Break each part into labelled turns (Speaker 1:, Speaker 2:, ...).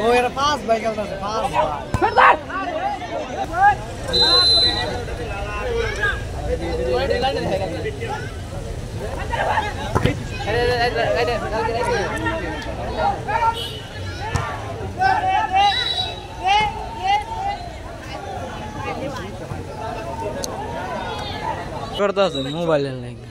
Speaker 1: ও এরা পাঁচ বাইক পাঁচ।
Speaker 2: करता मोबाइल लेने
Speaker 1: का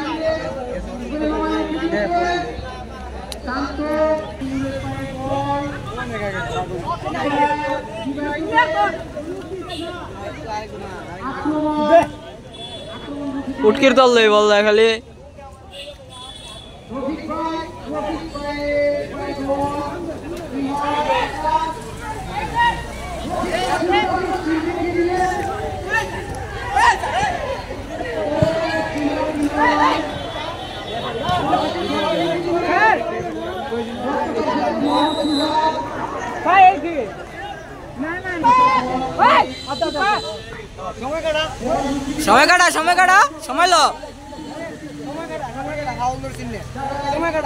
Speaker 2: উটকির তল্লাই বল খালি
Speaker 1: সময় কাটা
Speaker 2: সময় কাটা সময় কাটা সময় লো
Speaker 1: সময়